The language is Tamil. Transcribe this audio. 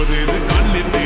ਸੁਪਰੇ ਦੇ ਕੰਨ ਤੇਰੀ ਲਾ